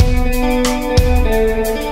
you.